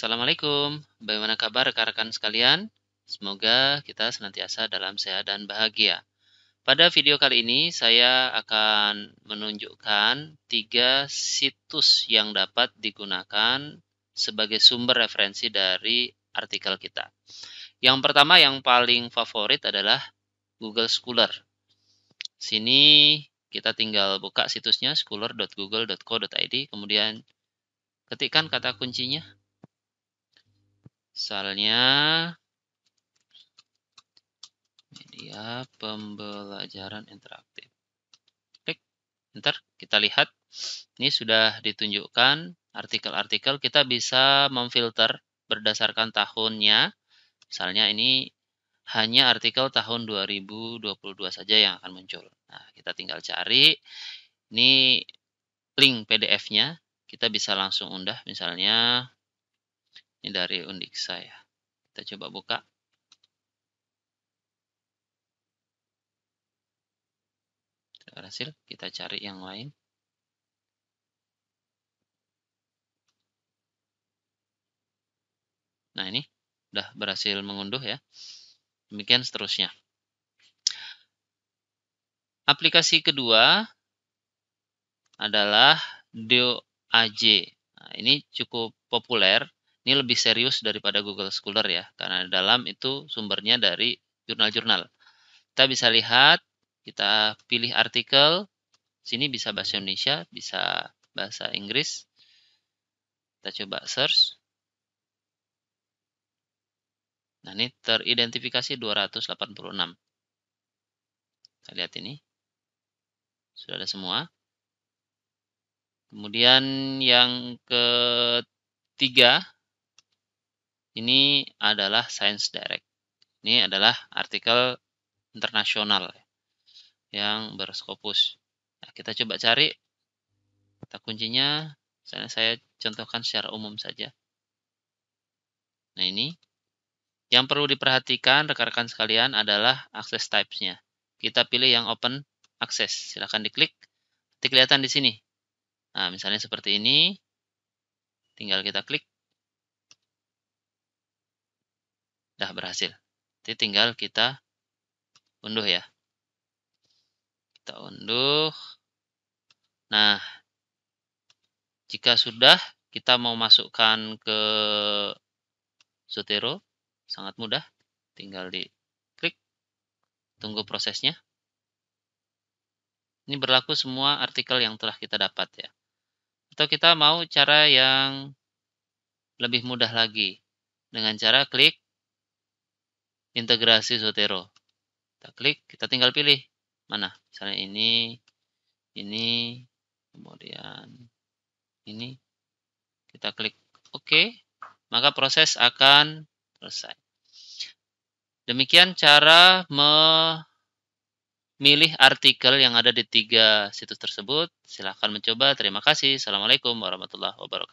Assalamualaikum, bagaimana kabar rekan-rekan sekalian? Semoga kita senantiasa dalam sehat dan bahagia. Pada video kali ini saya akan menunjukkan tiga situs yang dapat digunakan sebagai sumber referensi dari artikel kita. Yang pertama yang paling favorit adalah Google Scholar. Sini kita tinggal buka situsnya scholar.google.co.id kemudian ketikkan kata kuncinya Misalnya media pembelajaran interaktif. Klik enter, kita lihat ini sudah ditunjukkan artikel-artikel kita bisa memfilter berdasarkan tahunnya. Misalnya ini hanya artikel tahun 2022 saja yang akan muncul. Nah, kita tinggal cari ini link PDF-nya, kita bisa langsung undah misalnya ini dari Undiksa ya. Kita coba buka. Berhasil, kita cari yang lain. Nah ini, sudah berhasil mengunduh ya. Demikian seterusnya. Aplikasi kedua adalah DOAJ. Nah, ini cukup populer ini lebih serius daripada Google Scholar ya, karena dalam itu sumbernya dari jurnal-jurnal. Kita bisa lihat, kita pilih artikel, sini bisa bahasa Indonesia, bisa bahasa Inggris. Kita coba search. Nah, ini teridentifikasi 286. Kita lihat ini. Sudah ada semua. Kemudian yang ketiga ini adalah Science Direct. Ini adalah artikel internasional yang berskopus. Nah, kita coba cari kata kuncinya. Misalnya saya contohkan secara umum saja. Nah ini. Yang perlu diperhatikan rekan-rekan sekalian adalah access types-nya. Kita pilih yang open access. Silahkan diklik. Nanti kelihatan di sini. Nah, misalnya seperti ini. Tinggal kita klik. Sudah berhasil. Jadi tinggal kita unduh ya. Kita unduh. Nah, jika sudah kita mau masukkan ke Zotero, sangat mudah. Tinggal di klik, tunggu prosesnya. Ini berlaku semua artikel yang telah kita dapat ya. Atau kita mau cara yang lebih mudah lagi. Dengan cara klik integrasi Zotero. Kita klik, kita tinggal pilih mana. Misalnya ini, ini, kemudian ini. Kita klik OK, maka proses akan selesai. Demikian cara memilih artikel yang ada di tiga situs tersebut. Silahkan mencoba. Terima kasih. Assalamualaikum warahmatullahi wabarakatuh.